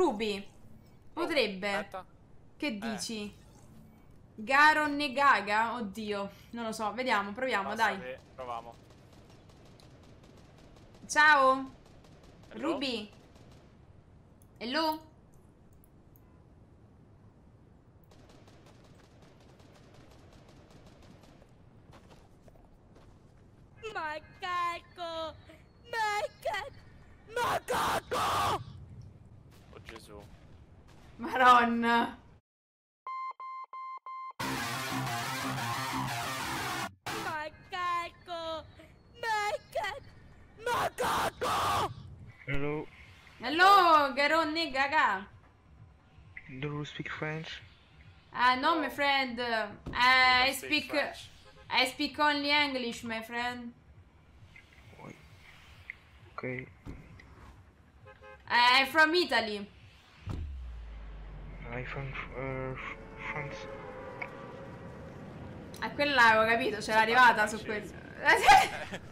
Ruby. Potrebbe. Aspetta. Che dici? Garon e Gaga? Oddio, non lo so, vediamo, proviamo, Basta dai. Proviamo. Ciao, Hello? Ruby. Hello? Macaco! Macaco! Macaco! Maronna. Macaco! Macaco! Hello, Hello, Garon e Gaga. do you speak French? Ah, no, my friend. Uh, I speak. French. I speak only English, my friend. Okay, I'm from Italy. I from uh, F- France. A quella avevo capito, c'era arrivata su questo.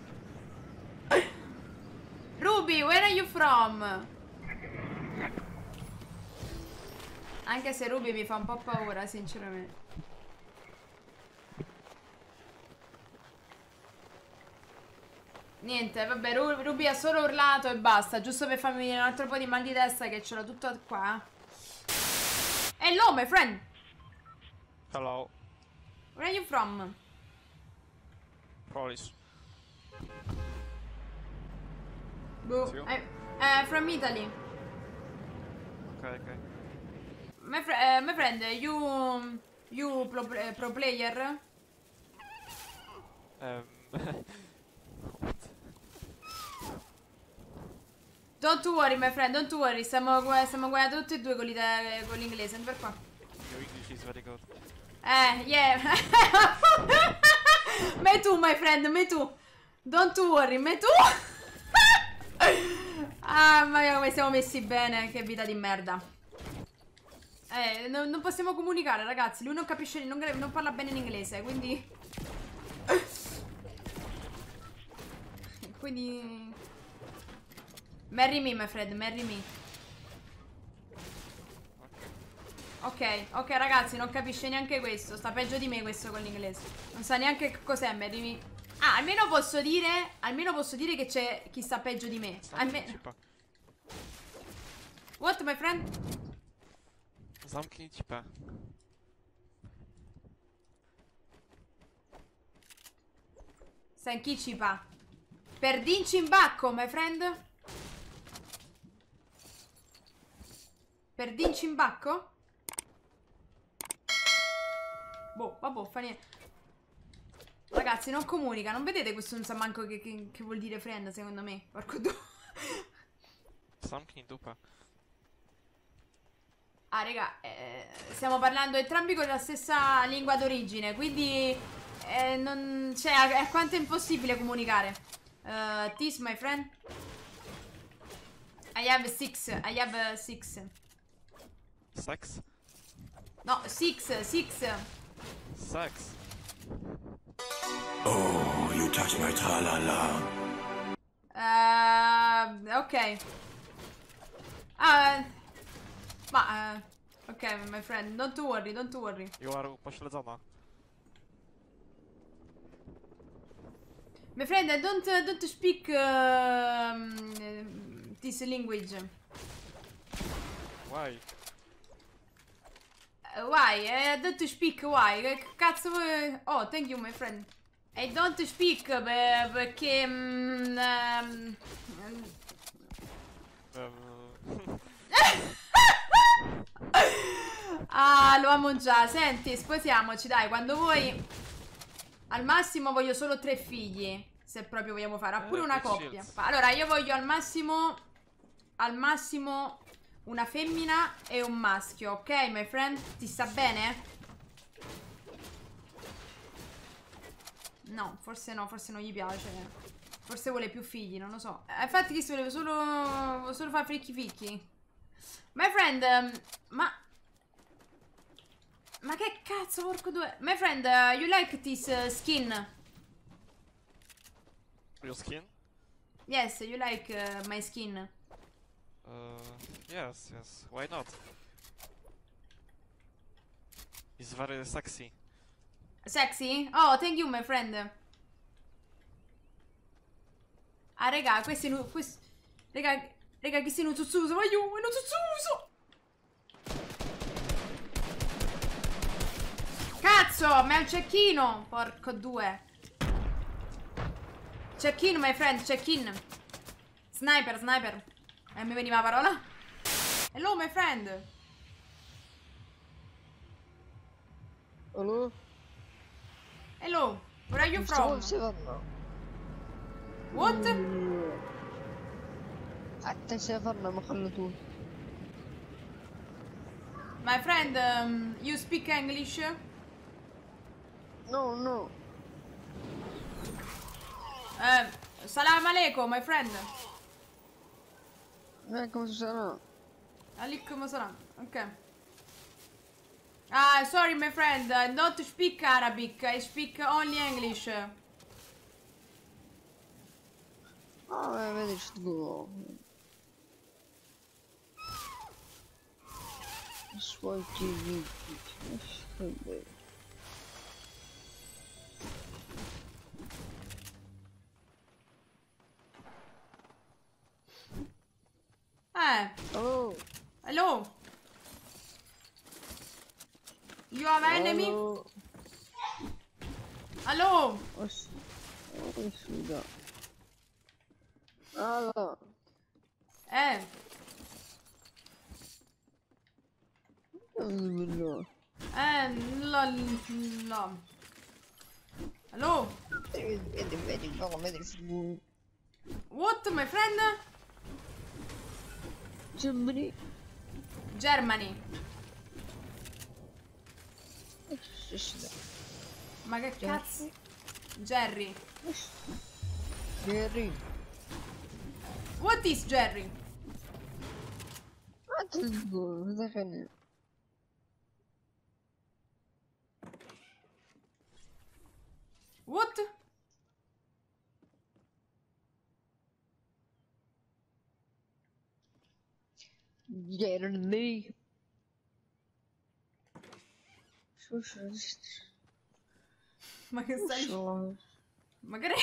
Ruby, where are you from? Anche se Ruby mi fa un po' paura, sinceramente. Niente, vabbè, Ru- Ruby ha solo urlato e basta, giusto per farmi venire un altro po' di mal di testa che ce l'ho tutto qua. Hello, my friend! Hello. Where are you from? Police. Boh, Sì. I, eh, from Italy. Ok, ok. My, fr- eh, my friend, you you pro, eh, pro player? Ehm, Don't worry, my friend, don't worry. Stiamo, gu- stiamo guardando tutti e due con, l'inglese. Vieni per qua. your English is very good. Eh, yeah. me tu, my friend, me tu. Don't worry, me tu. ah, mia, come siamo messi bene. Che vita di merda. Eh, non, non possiamo comunicare, ragazzi. Lui non capisce, non, non parla bene l'inglese, quindi... quindi... Marry me, my friend, marry me. Ok, ok ragazzi, non capisce neanche questo. Sta peggio di me questo con l'inglese. Non sa neanche che cos'è Marry me. Ah, almeno posso dire, almeno posso dire che c'è chi sta peggio di me. Almeno... What, my friend? Zamknij ci pa. Sanchi ci pa. Per dinci in bacco, my friend? Per dinci in bacco? Boh, vabbè, fa niente. Ragazzi, non comunica, non vedete questo non sa manco che, che- che vuol dire friend, secondo me. Porco due. Zamknij dupa. Ah, raga, eh, stiamo parlando entrambi con la stessa lingua d'origine, quindi eh, non, cioè, a quanto è impossibile comunicare. Uh, this, my friend. I have six. I have six. Sex? No, six, six. Sex. Oh, you touch my tra-la-la. Uh, ok. Ah, ma, eh, ok, my friend, don't worry, don't worry. You are upośledzona. My friend, I don't, uh, don't speak um, this language. Why? Why? I don't speak why? Che cazzo vuoi? Oh, thank you, my friend. I don't speak beh, perché... mm, ehm, Ehm, ah, lo amo già. Senti, sposiamoci, dai, quando vuoi... Al massimo voglio solo tre figli. Se proprio vogliamo fare. Oppure Eh, una coppia. Allora, io voglio al massimo... Al massimo una femmina e un maschio, ok, my friend? Ti sta bene? No, forse no, forse non gli piace. Forse vuole più figli, non lo so. Eh, infatti Chris voleva solo, solo fare fricchi ficchi. My friend, ehm, ma... Ma che cazzo, porco due... My friend, uh, you like this uh, skin? your skin? Yes, you like uh, my skin. Uh, yes, yes. Why not? He's very sexy. Sexy? Oh, thank you, my friend. Ah, raga, questi nu... Questi... Raga, raga, questi non zuzzuso, ma io, non zuzzuso! Cazzo, ma è un cecchino! Porco due. Check-in, my friend, check-in. Sniper, sniper. E mi veniva la parola? Hello, my friend. الو Hello, where are you from? مستوى سافرنا What? حتى سافرنا ما خلطوه My friend, um, you speak English? نو نو Uh, salam alaikum, my friend. Eh, come sarà? Ah, lì come sarà? Ok. Ah, sorry my friend, I don't speak Arabic, I speak only English. Ah, vedi, ci sguro. Svolti i है oh. Hello you are my enemy hello hello A Hello? Eh. What, my friend? Germany. Germany. Ma che cazzo? Jerry. Jerry. What is Jerry? What is good? Jeremy. Ma che stai? Magari...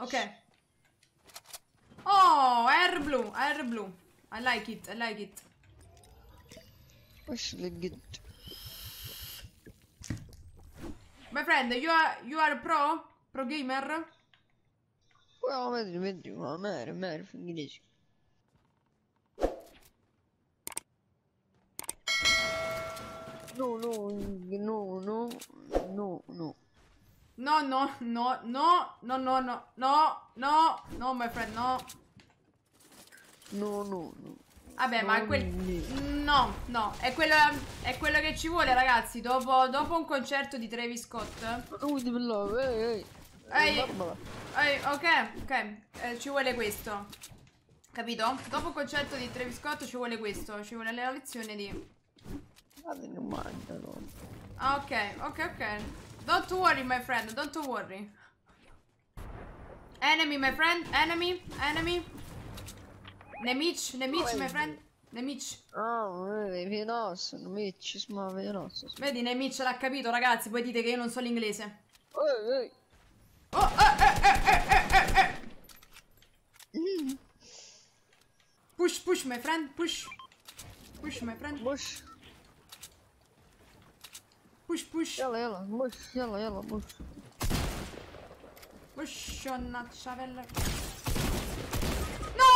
ok. Oh, air blue, air blue. I like it, I like it. What's good? My friend, you are you are pro? Pro gamer? Well, I'm a, I'm a, I'm a, I'm a, no, no, no, no, no, no, no, no, no, my friend, no. No, no, no. Vabbè, no, ma quel... No, no, è quello, è quello che ci vuole, ragazzi, dopo, dopo un concerto di Travis Scott. Oh, di love, ehi, ehi. Ehi, ok, ok, eh, ci vuole questo. Capito? Dopo un concerto di Travis Scott ci vuole questo, ci vuole la lezione di... Ah, ok, ok, ok. Don't worry, my friend, don't worry. Enemy, my friend, enemy, enemy. Nemici, nemici, my friend. Nemici. Oh, veloce, nemici, ma veloce. Vedi, nemici l'ha capito, ragazzi, poi dite che io non so l'inglese. Oh, eh, eh, eh, Push, push, my friend, push. Push, my friend. Push. Push, push. Jalela, ela, puxa. push. Push, not shovel. No!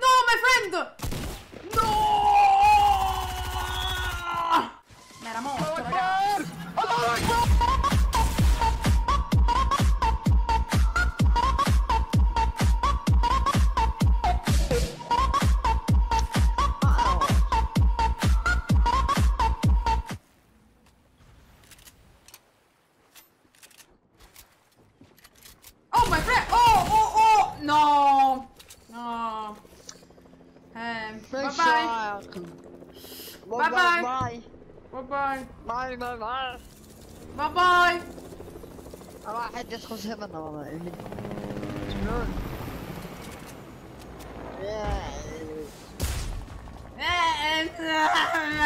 No, my friend! No! No. Eh, bye ماشي bye. يا اخي Bye bye. باي Bye bye. باي باي باي Bye bye. واحد يدخل سبنا والله شنو Eh, eh,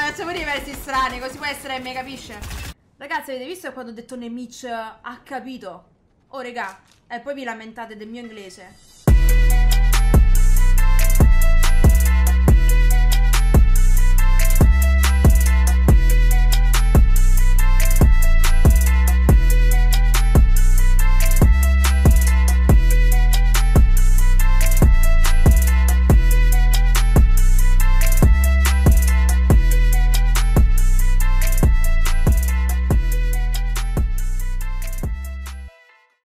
facciamo dei versi strani, così può essere, me capisce? Ragazzi, avete visto quando ho detto Nemic ha capito? Oh, regà, e poi vi lamentate del mio inglese.